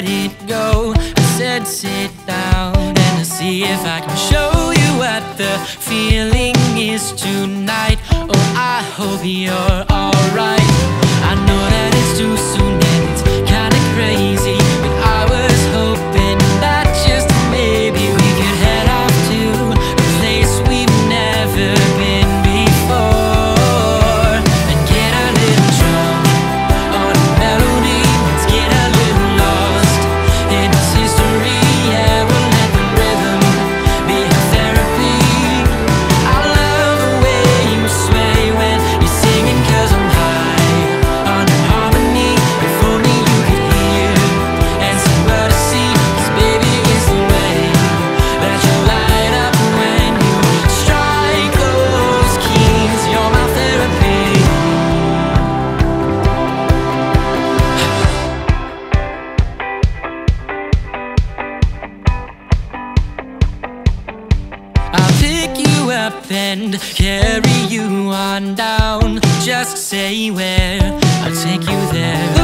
let it go. I said, sit down and see if I can show you what the feeling is tonight. Oh, I hope you're. up and carry you on down. Just say where, I'll take you there.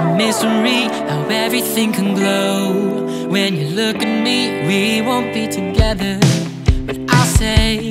misery, how everything can glow. When you look at me, we won't be together, but I'll say.